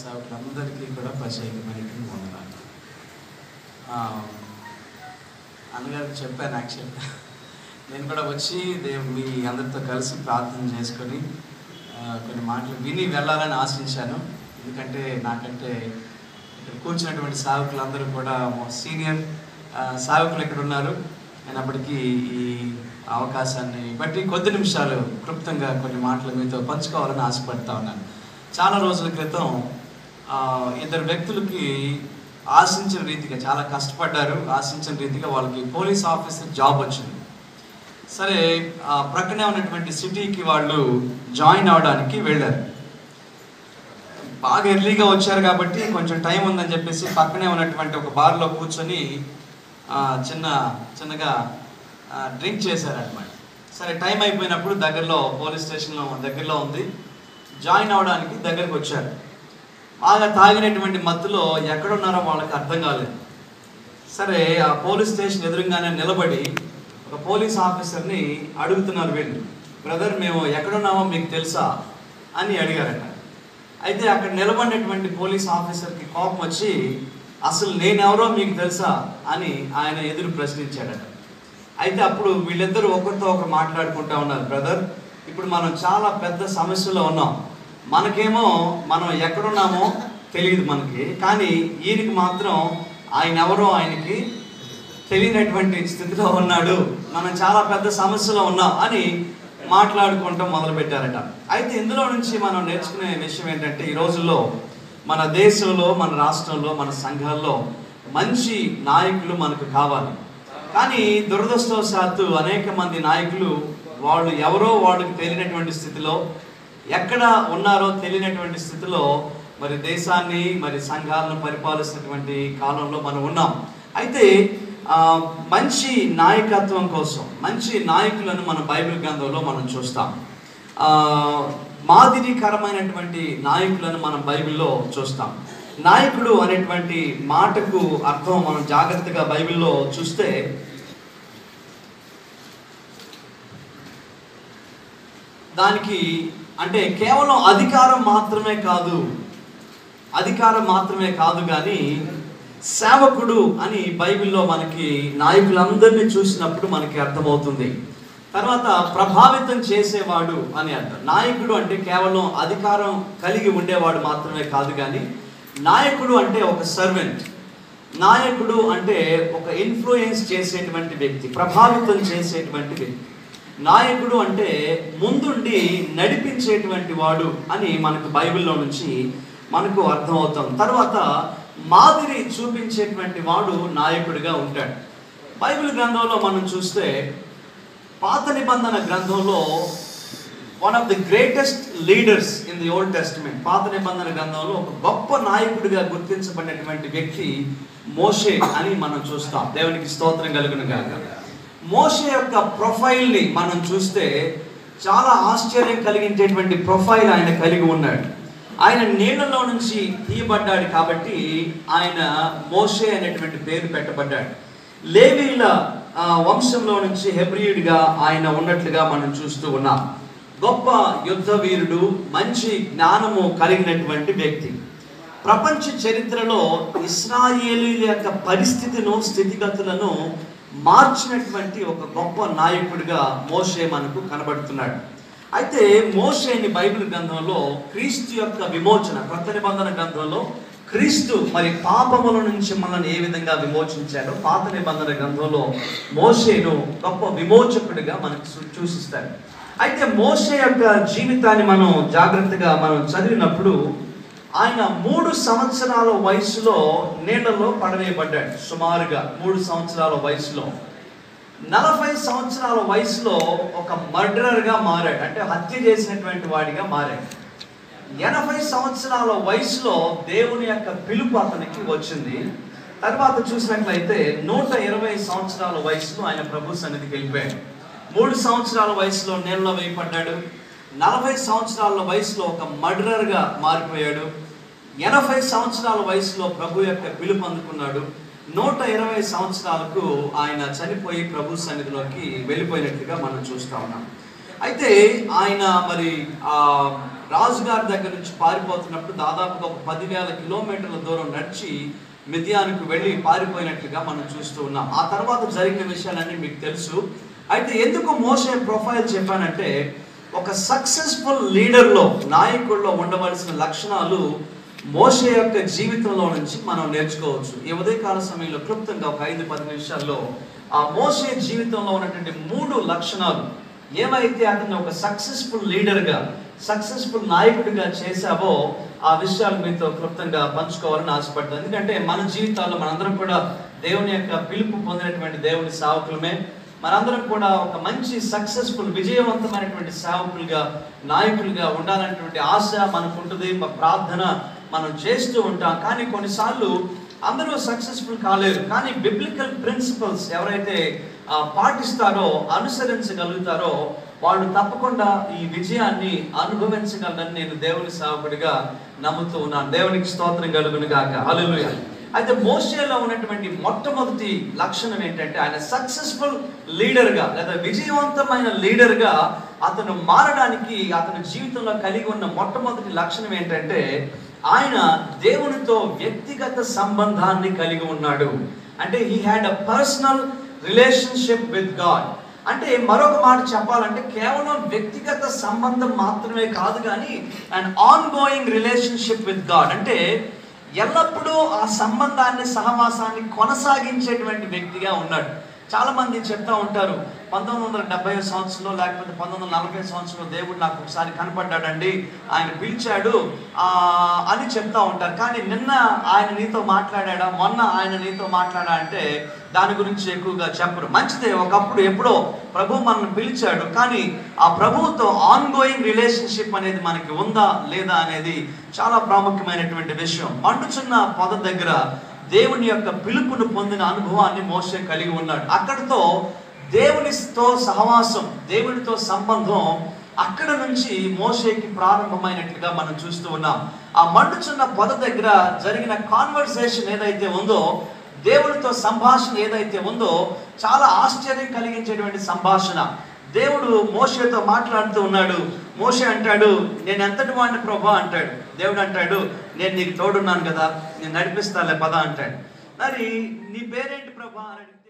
సేవకులందరికీ కూడా ప్రత్యేకమైనటువంటి వందనాలు అన్నగారికి చెప్పాను యాక్చువల్గా. నేను కూడా వచ్చి మీ అందరితో కలిసి ప్రార్థన చేసుకొని కొన్ని మాటలు విని వెళ్ళాలని ఆశించాను. ఎందుకంటే నాకంటే ఇక్కడ కూర్చున్నటువంటి సేవకులందరూ కూడా సీనియర్ సావుకులు ఇక్కడ ఉన్నారు. అయినప్పటికీ ఈ అవకాశాన్ని బట్టి కొద్ది నిమిషాలు క్లుప్తంగా కొన్ని మాటలు మీతో పంచుకోవాలని ఆశపడతా ఉన్నాను. చాలా రోజుల క్రితం ఇద్దరు వ్యక్తులకి ఆశించిన రీతిగా చాలా కష్టపడ్డారు. ఆశించిన రీతిగా వాళ్ళకి పోలీస్ ఆఫీసర్ జాబ్ వచ్చింది. సరే ఆ ప్రక్కనే ఉన్నటువంటి సిటీకి వాళ్ళు జాయిన్ అవడానికి వెళ్ళారు. బాగా ఎర్లీగా వచ్చారు కాబట్టి కొంచెం టైం ఉందని చెప్పేసి పక్కనే ఉన్నటువంటి ఒక బార్లో కూర్చొని చిన్న చిన్నగా డ్రింక్ చేశారనమాట సరే టైం అయిపోయినప్పుడు దగ్గరలో పోలీస్ స్టేషన్లో దగ్గరలో ఉంది. జాయిన్ అవడానికి దగ్గరకు వచ్చారు. బాగా తాగినటువంటి మత్తులో ఎక్కడున్నారో వాళ్ళకి అర్థం కాలేదు. సరే ఆ పోలీస్ స్టేషన్ ఎదురుగానే నిలబడి ఒక పోలీస్ ఆఫీసర్ని అడుగుతున్నారు వీళ్ళు. బ్రదర్ మేము ఎక్కడున్నామో మీకు తెలుసా? అని అడిగారట. అయితే అక్కడ నిలబడినటువంటి పోలీస్ ఆఫీసర్కి కోపం వచ్చి అసలు నేనెవరో మీకు తెలుసా? అని ఆయన ఎదురు ప్రశ్నించాడట. అయితే అప్పుడు వీళ్ళిద్దరూ ఒకరితో ఒకరు మాట్లాడుకుంటా ఉన్నారు. బ్రదర్ ఇప్పుడు మనం చాలా పెద్ద సమస్యలో ఉన్నాం. మనకేమో మనం ఎక్కడున్నామో తెలియదు మనకి. కానీ ఈయనకి మాత్రం ఆయన ఎవరో ఆయనకి తెలియనటువంటి స్థితిలో ఉన్నాడు. మనం చాలా పెద్ద సమస్యలో ఉన్నాం అని మాట్లాడుకుంటాం మొదలుపెట్టారట. అయితే ఇందులో నుంచి మనం నేర్చుకునే విషయం ఏంటంటే ఈ రోజుల్లో మన దేశంలో మన రాష్ట్రంలో మన సంఘాల్లో మంచి నాయకులు మనకు కావాలి. కానీ దురదృష్టవశాత్తు అనేక మంది నాయకులు వాళ్ళు ఎవరో వాళ్ళకి తెలియనటువంటి స్థితిలో ఎక్కడ ఉన్నారో తెలియనటువంటి స్థితిలో మరి దేశాన్ని మరి సంఘాలను పరిపాలిస్తున్నటువంటి కాలంలో మనం ఉన్నాం. అయితే మంచి నాయకత్వం కోసం మంచి నాయకులను మన బైబిల్ గ్రంథంలో మనం చూస్తాం. మాదిరికరమైనటువంటి నాయకులను మనం బైబిల్లో చూస్తాం. నాయకుడు అనేటువంటి మాటకు అర్థం మనం జాగ్రత్తగా బైబిల్లో చూస్తే దానికి అంటే కేవలం అధికారం మాత్రమే కాదు అధికారం మాత్రమే కాదు కానీ సేవకుడు అని బైబిల్లో మనకి నాయకులందరినీ చూసినప్పుడు మనకి అర్థమవుతుంది. తర్వాత ప్రభావితం చేసేవాడు అని అర్థం నాయకుడు అంటే కేవలం అధికారం కలిగి ఉండేవాడు మాత్రమే కాదు కానీ నాయకుడు అంటే ఒక సర్వెంట్. నాయకుడు అంటే ఒక ఇన్ఫ్లుయెన్స్ చేసేటువంటి వ్యక్తి ప్రభావితం చేసేటువంటి వ్యక్తి. నాయకుడు అంటే ముందుండి నడిపించేటువంటి వాడు అని మనకు బైబిల్లో నుంచి మనకు అర్థమవుతాం. తర్వాత మాదిరి చూపించేటువంటి వాడు నాయకుడిగా ఉంటాడు. బైబిల్ గ్రంథంలో మనం చూస్తే పాత నిబంధన గ్రంథంలో one of the greatest leaders in the old testament పాత నిబంధన గ్రంథంలో ఒక గొప్ప నాయకుడిగా గుర్తించబడినటువంటి వ్యక్తి మోషే అని మనం చూస్తాం. దేవునికి స్తోత్రం కలుగును గాక. మోషే యొక్క ప్రొఫైల్ని మనం చూస్తే చాలా ఆశ్చర్యం కలిగించేటువంటి ప్రొఫైల్ ఆయన కలిగి ఉన్నాడు. ఆయన నీళ్ళలో నుంచి తీయబడ్డాడు కాబట్టి ఆయన మోషే అనేటువంటి పేరు పెట్టబడ్డాడు. లేవీల వంశంలో నుంచి హెబ్రియుడిగా ఆయన ఉన్నట్లుగా మనం చూస్తూ ఉన్నాం. గొప్ప యుద్ధ వీరుడు మంచి జ్ఞానము కలిగినటువంటి వ్యక్తి. ప్రపంచ చరిత్రలో ఇస్రాయేలీల యొక్క పరిస్థితిను స్థితిగతులను మార్చినటువంటి ఒక గొప్ప నాయకుడిగా మోషే మనకు కనబడుతున్నాడు. అయితే మోషేని బైబిల్ గ్రంథంలో క్రీస్తు యొక్క విమోచన కొత్త నిబంధన గ్రంథంలో క్రీస్తు మరి పాపముల నుంచి మనల్ని ఏ విధంగా విమోచించాడో పాత నిబంధన గ్రంథంలో మోషేను గొప్ప విమోచకుడిగా మనకు సూ- సూచిస్తాడు అయితే మోషే యొక్క జీవితాన్ని మనం జాగ్రత్తగా మనం చదివినప్పుడు ఆయన మూడు సంవత్సరాల వయసులో నీళ్ళలో పడవేయబడ్డాడు. సుమారుగా మూడు సంవత్సరాల వయసులో. నలభై సంవత్సరాల వయసులో ఒక మర్డరర్గా మారాడు. అంటే హత్య చేసినటువంటి వాడిగా మారాడు. ఎనభై సంవత్సరాల వయసులో దేవుని యొక్క పిలుపు అతనికి వచ్చింది. తర్వాత చూసినట్లయితే నూట ఇరవై సంవత్సరాల వయసులో ఆయన ప్రభు సన్నిధికి వెళ్ళిపోయాడు. మూడు సంవత్సరాల వయసులో నీళ్ళలో వేయబడ్డాడు. నలభై సంవత్సరాల వయసులో ఒక మర్డరర్గా మారిపోయాడు. ఎనభై సంవత్సరాల వయసులో ప్రభు యొక్క పిలుపు అందుకున్నాడు. నూట ఇరవై సంవత్సరాలకు ఆయన చనిపోయి ప్రభు సన్నిధిలోకి వెళ్ళిపోయినట్లుగా మనం చూస్తా ఉన్నాం. అయితే ఆయన మరి ఆ రాజుగారి దగ్గర నుంచి పారిపోతున్నప్పుడు దాదాపుగా ఒక పదివేల కిలోమీటర్ల దూరం నడిచి మిథియానికి వెళ్ళి పారిపోయినట్లుగా మనం చూస్తూ ఉన్నాం. ఆ తర్వాత జరిగిన విషయాలన్నీ మీకు తెలుసు. అయితే ఎందుకు మోసే ప్రొఫైల్ చెప్పానంటే ఒక సక్సెస్ఫుల్ లీడర్లో నాయకుల్లో ఉండవలసిన లక్షణాలు మోసే యొక్క జీవితంలో నుంచి మనం నేర్చుకోవచ్చు. ఈ ఉదయకాల సమయంలో క్లుప్తంగా ఒక ఐదు పది నిమిషాల్లో ఆ మోసే జీవితంలో ఉన్నటువంటి మూడు లక్షణాలు ఏమైతే అతన్ని ఒక సక్సెస్ఫుల్ లీడర్గా సక్సెస్ఫుల్ నాయకుడిగా చేశావో ఆ విషయాలు మీతో క్లుప్తంగా పంచుకోవాలని ఆశపడ్డాను ఎందుకంటే మన జీవితాల్లో మనందరం కూడా దేవుని యొక్క పిలుపు పొందినటువంటి దేవుని సేవకులమే. మనందరం కూడా ఒక మంచి సక్సెస్ఫుల్ విజయవంతమైనటువంటి సేవకులుగా నాయకులుగా ఉండాలనేటువంటి ఆశ మనకు ఉంటుంది. మా ప్రార్థన మనం చేస్తూ ఉంటాం. కానీ కొన్నిసార్లు అందరూ సక్సెస్ఫుల్ కాలేరు. కానీ బిబ్లికల్ ప్రిన్సిపల్స్ ఎవరైతే పాటిస్తారో అనుసరించగలుగుతారో వాళ్ళు తప్పకుండా ఈ విజయాన్ని అనుభవించగలనని నేను దేవుని సేవకుడిగా నమ్ముతూ ఉన్నాను. దేవునికి స్తోత్రం కలుగును గాక. హల్లెలూయా. అయితే మోషేలో ఉన్నటువంటి మొట్టమొదటి లక్షణం ఏంటంటే ఆయన సక్సెస్ఫుల్ లీడర్గా లేదా విజయవంతమైన లీడర్గా అతను మారడానికి అతని జీవితంలో కలిగి ఉన్న మొట్టమొదటి లక్షణం ఏంటంటే ఆయన దేవునితో వ్యక్తిగత సంబంధాన్ని కలిగి ఉన్నాడు. అంటే he had a personal relationship with God అంటే మరొక మాట చెప్పాలంటే కేవలం వ్యక్తిగత సంబంధం మాత్రమే కాదు కానీ and ongoing relationship with God అంటే ఎల్లప్పుడూ ఆ సంబంధాన్ని సహవాసాన్ని కొనసాగించేటువంటి వ్యక్తిగా ఉన్నాడు. చాలామంది చెప్తూ చెప్తా ఉంటారు పంతొమ్మిది వందల డెబ్బై సంవత్సరంలో లేకపోతే పంతొమ్మిది వందల నలభై సంవత్సరంలో దేవుడు నాకు ఒకసారి కనపడ్డాడండి. ఆయన పిలిచాడు అని చెప్తా ఉంటారు. కానీ నిన్న ఆయన నీతో మాట్లాడా మొన్న ఆయన నీతో మాట్లాడా అంటే దాని గురించి ఎక్కువగా చెప్పరు. మంచిదే ఒకప్పుడు ఎప్పుడో ప్రభు మనల్ని పిలిచాడు. కానీ ఆ ప్రభువుతో ఆన్ గోయింగ్ రిలేషన్షిప్ అనేది మనకి ఉందా లేదా అనేది చాలా ప్రాముఖ్యమైనటువంటి విషయం. మండుచున్న పొద దగ్గర దేవుని యొక్క పిలుపును పొందిన అనుభవాన్ని మోసే కలిగి ఉన్నాడు. అక్కడితో దేవునితో సహవాసం దేవునితో సంబంధం అక్కడ నుంచి మోషేకి ప్రారంభమైనట్లుగా మనం చూస్తూ ఉన్నాం. ఆ మండుచున్న పొద దగ్గర జరిగిన కాన్వర్సేషన్ ఏదైతే ఉందో దేవునితో సంభాషణ ఏదైతే ఉందో చాలా ఆశ్చర్యం కలిగించేటువంటి సంభాషణ. దేవుడు మోషేతో మాట్లాడుతూ ఉన్నాడు. మోషే అంటాడు నేను ఎంతటి వాడిని ప్రభా? అంటాడు. దేవుడు అంటాడు నేను నీకు తోడున్నాను కదా నేను నడిపిస్తాలే పద అంటాడు. మరి నీ పేరేంటి ప్రభా అని